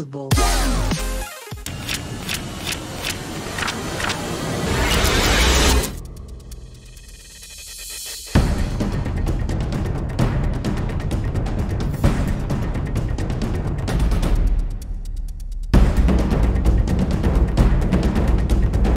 possible.